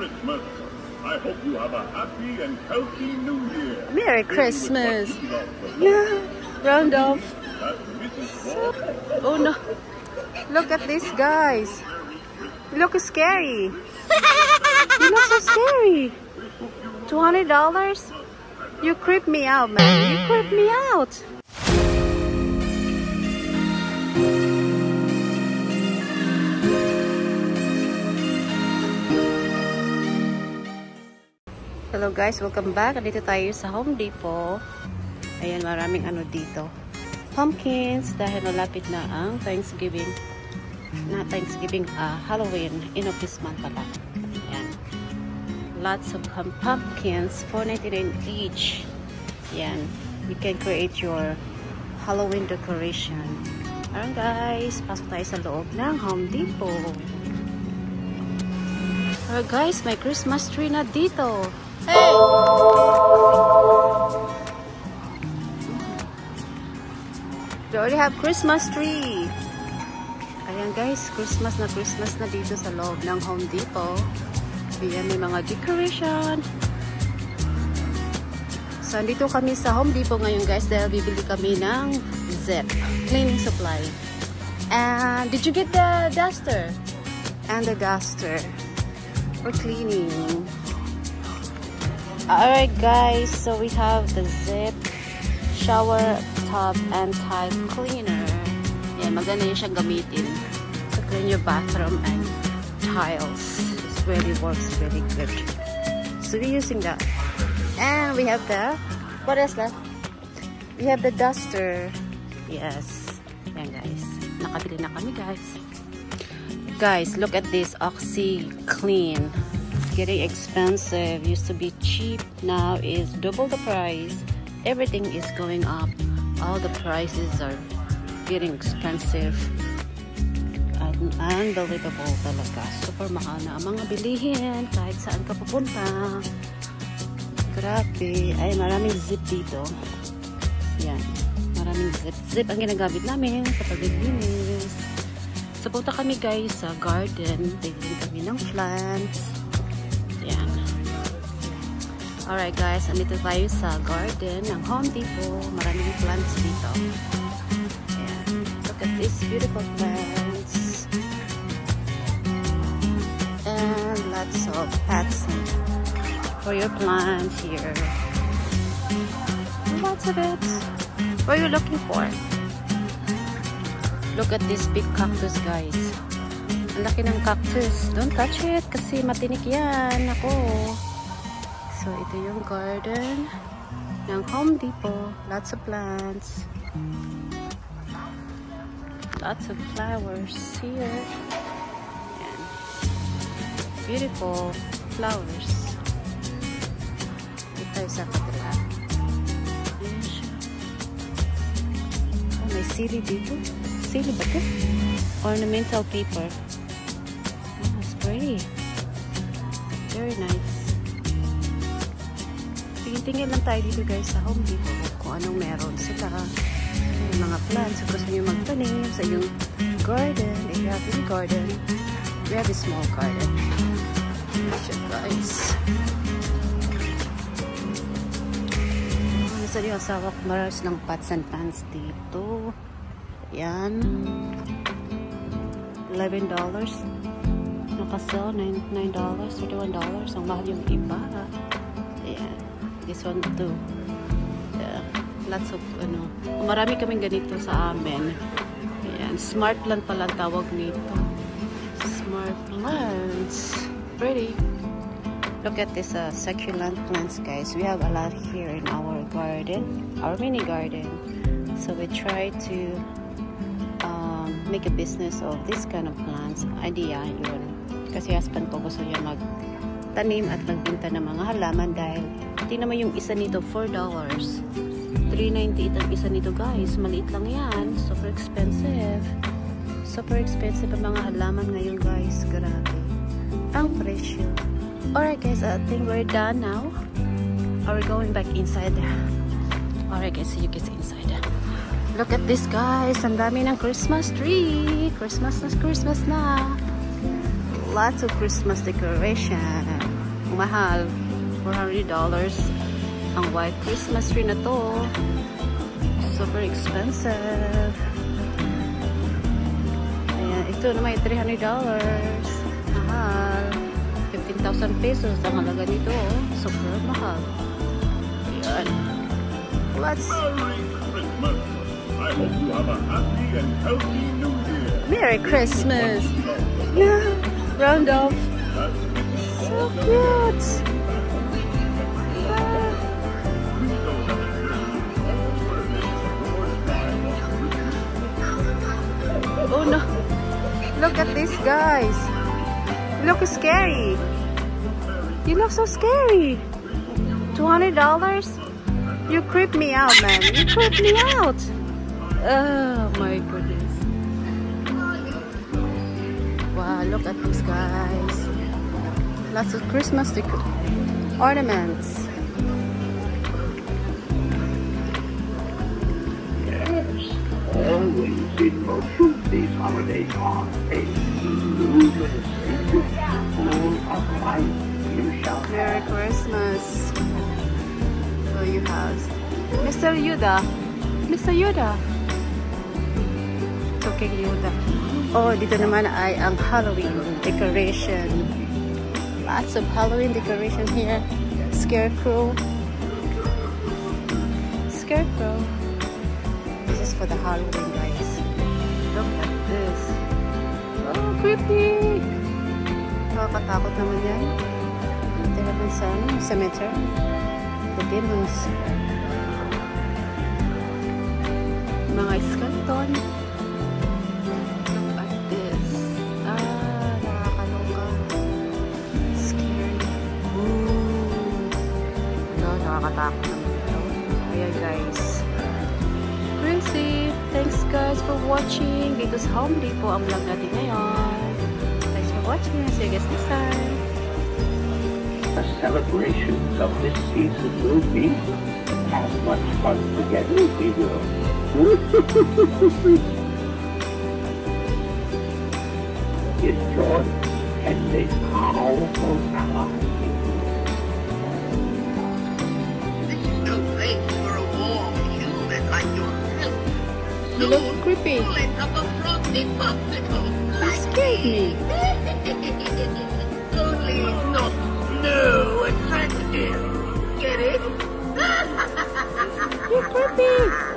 Christmas. I hope you have a happy and healthy New Year. Merry Christmas. Yeah, you love the most. Round off. That's Mrs. Claus. Oh no. Look at these guys. You look scary. You look so scary. $200? You creep me out, man. You creep me out. Hello guys, welcome back. Dito tayo sa Home Depot. Ayan, maraming ano dito. Pumpkins dahil malapit na ang Thanksgiving. Na Thanksgiving, ah, Halloween. End of this month pala. Ayan. Lots of pum- pumpkins, 4.99 each. Ayan. You can create your Halloween decoration. Ayan guys, pasok tayo sa loob ng Home Depot. Alright guys, may Christmas tree na dito. Hey! We already have Christmas tree. Ayan guys, Christmas na Christmas na dito sa loob ng Home Depot. Ayan, may mga decoration. So, andito kami sa Home Depot ngayon guys dahil bibili kami ng Zep cleaning supply. And did you get the duster? And the duster for cleaning. Alright guys, so we have the Zip shower tub and tile cleaner. Yan, maganda yun siyang gamitin to clean your bathroom and tiles. It really works really good. So we're using that. And we have the, what else left? We have the duster. Yes. Yan guys. Nakabili na kami guys. Guys, look at this Oxy Clean. Getting expensive. Used to be cheap. Now is double the price. Everything is going up. All the prices are getting expensive. Un- Unbelievable talaga. Super mahal na ang mga bilihin kahit saan ka pupunta. Grabe. Ay, maraming zip dito. Yan. Maraming zip. Zip ang ginagamit namin sa paglilinis. So, punta kami guys sa garden. Tignan kami ng plants. Alright guys, andito tayo sa garden ng Home Depot. Maraming plants dito. Ayan. Look at these beautiful plants. And lots of pots for your plants here. Lots of it. What are you looking for? Look at this big cactus guys. Ang laki ng cactus. Don't touch it kasi matinik yan. Ako. So, ito yung garden ng Home Depot. Lots of plants. Lots of flowers here. Beautiful flowers. Ito sa kabila. Oh, may sili dito. Sili ba ito? Ornamental paper. Oh, pretty. Very nice. Tingin-tingin lang tayo dito guys sa Home Depot kung anong meron sila. May mga plants. Kung gusto nyo magtanim sa iyong garden. If you have a garden, we have a small garden. Siya guys. Ano sa yung asawa ko maras ng pots and pans dito. Ayan. $11. Nakasell, $9, $31. Ang mahal yung iba. Ayan. One too. Yeah. Lots of, ano. Marami kaming ganito sa amin. Ayan. Smart plant pala tawag nito. Smart plants. Pretty. Look at this uh, succulent plants, guys. We have a lot here in our garden. Our mini garden. So we try to um, make a business of this kind of plants. Idea yun. Kasi husband ko gusto niya magtanim at magbinta ng mga halaman dahil tingnan mo yung isa nito, $4. $3.98 ang isa nito guys. Maliit lang yan. Super expensive. Super expensive ang mga halaman ngayon guys. Grabe. Ang presyo. Alright guys, I think we're done now. Are we going back inside? Alright guys, see you guys inside. Look at this guys. Ang dami ng Christmas tree. Christmas na Christmas na. Lots of Christmas decoration. Mahal. $400 ang white Christmas tree na to. Super expensive. Ayan, ito naman ay $300. Mahal. 15,000 pesos ang halaga nito. Oh. Super mahal. Ayan. Let's... Christmas. I hope you have a happy and healthy New Year. Merry Christmas! Yeah, round. So cute! Ah. Oh no! Look at this, guys! You look scary! You look so scary! $200? You creep me out, man! You creep me out! Oh my goodness! Wow, look at this, guys! Lots of Christmas ornaments. Always in motion these holidays are a luminous full of light. Merry Christmas. So you have Mr. Yuda. Mr. Yuda. Okay, Yuda. Oh, dito naman ay ang Halloween decoration. Lots of Halloween decoration here. Scarecrow. Scarecrow. This is for the Halloween, guys. Look at this. Oh, creepy! Nakakatakot naman yan. Ito naman sa ano, cemetery. The demons. Mga skeleton. Look nakakatakot naman guys. Crazy. Thanks guys for watching. Dito sa Home Depot ang vlog natin ngayon. Thanks for watching. See you guys next time. The celebrations of this season will be as much fun together as we will. Enjoy and a powerful power. No place for a warm human like yourself. You look creepy. Up a frosty popsicle. You scared me. Only it's not snow attractive. Get it? You're creepy.